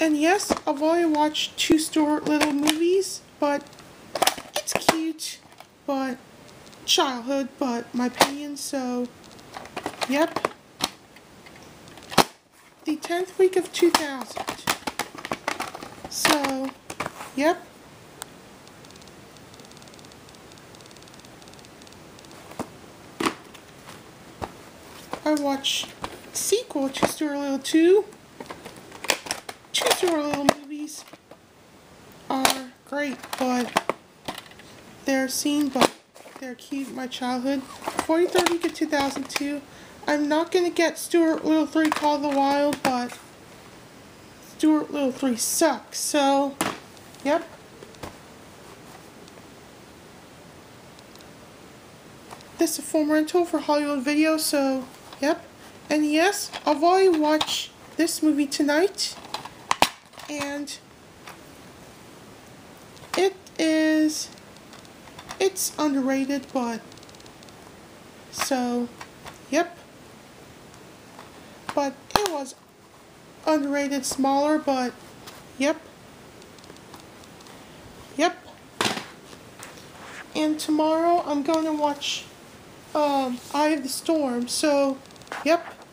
And yes, I've only watched two Stuart Little movies, but it's cute, but childhood, but my opinion, so yep. The 10th week of 2000. So, yep. I watched sequel to Stuart Little 2. Stuart Little movies are great, but they're seen, but they're cute. My childhood. 4030 to 2002. I'm not going to get Stuart Little 3 Call the Wild, but Stuart Little 3 sucks. So, yep. This is a full rental for Hollywood Video, so, yep. And yes, I've already watched this movie tonight. And it is, it's underrated, but, so, yep. But it was underrated smaller, but, yep. Yep. And tomorrow I'm going to watch um, Eye of the Storm, so, yep.